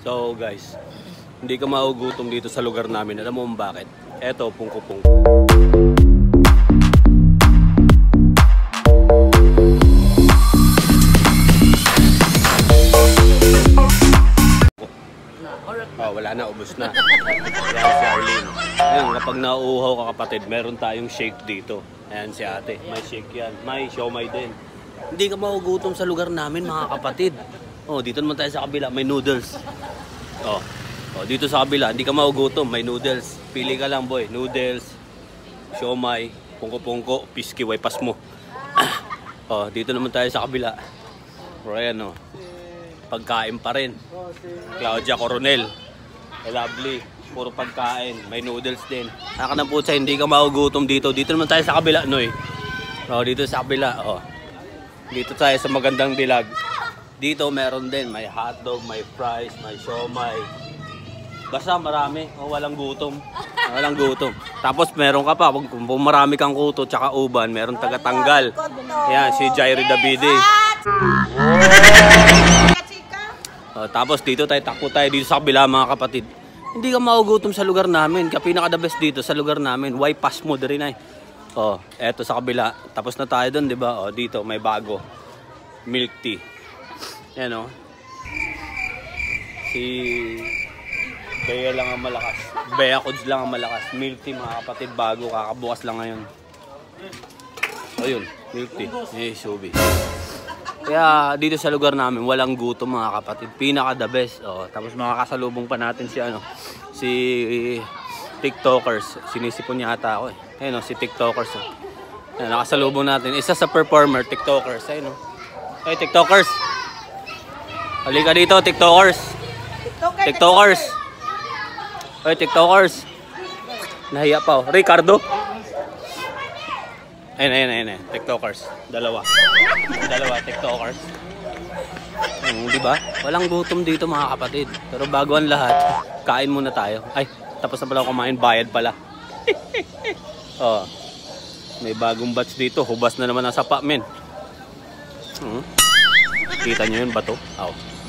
So guys, hindi ka maugutom dito sa lugar namin. Alam mo bakit? Eto, pungko-pungko. Oh, wala na, ubos na. Yan si Arlene. Ayun, kapag nauuhaw ka kapatid, meron tayong shake dito. Ayan si ate, may shake yan. May siomay din. Hindi ka maugutom sa lugar namin mga kapatid. Oh, dito naman tayo sa kabila, may noodles. Oh. Oh, dito sa kabila, hindi ka maugutom, may noodles. Pili ka lang, boy. Noodles, siomay, pungko-pungko, piski, waipas mo. oh, dito naman tayo sa kabila. Pero ayan, oh. Pagkain pa rin. Claudia Coronel. Eh, lovely. Puro pagkain. May noodles din. Saka na po hindi ka maugutom dito. Dito naman tayo sa kabila, Noy. Oh, dito sa kabila. Oh. Dito tayo sa magandang dilag. Dito meron din. May hotdog, may fries, may siomay. Basta marami. Oh, walang gutom. Walang gutom. Tapos meron ka pa. Kung kung marami kang kuto tsaka uban, meron taga-tanggal. Yan, si Jairi Davide. Oh, tapos dito tayo, takbo tayo dito sa kabila mga kapatid. Hindi ka maugutom sa lugar namin. Ka pinaka the best dito sa lugar namin. Why pass mo diri na Oh, eto sa kabila. Tapos na tayo doon, 'di ba? Oh, dito may bago. Milk tea. Yan oh. Si Bea lang ang malakas. Bea Codes lang ang malakas. Milk tea mga kapatid bago kakabukas lang ngayon. Ayun, milk tea. Eh, subi. Kaya dito sa lugar namin, walang gutom mga kapatid. Pinaka the best. Oh, tapos makakasalubong pa natin si ano, si TikTokers. Sinisipon niya ata ako eh. Ayun oh, si TikTokers. Oh. Nakasalubong natin. Isa sa performer, TikTokers. Ayun oh. Hey, TikTokers. Halika dito, TikTokers. TikTokers. Hey, TikTokers. Nahiya pa oh. Ricardo. Ayun, ayun, ayun, ayun. TikTokers. Dalawa. Dalawa, TikTokers. Hmm, di ba? Walang gutom dito mga kapatid. Pero bago ang lahat, kain muna tayo. Ay, tapos na pala kumain, bayad pala. oh. May bagong batch dito. Hubas na naman ang sapa, men. Hmm. Kita nyo yun, bato? Aw.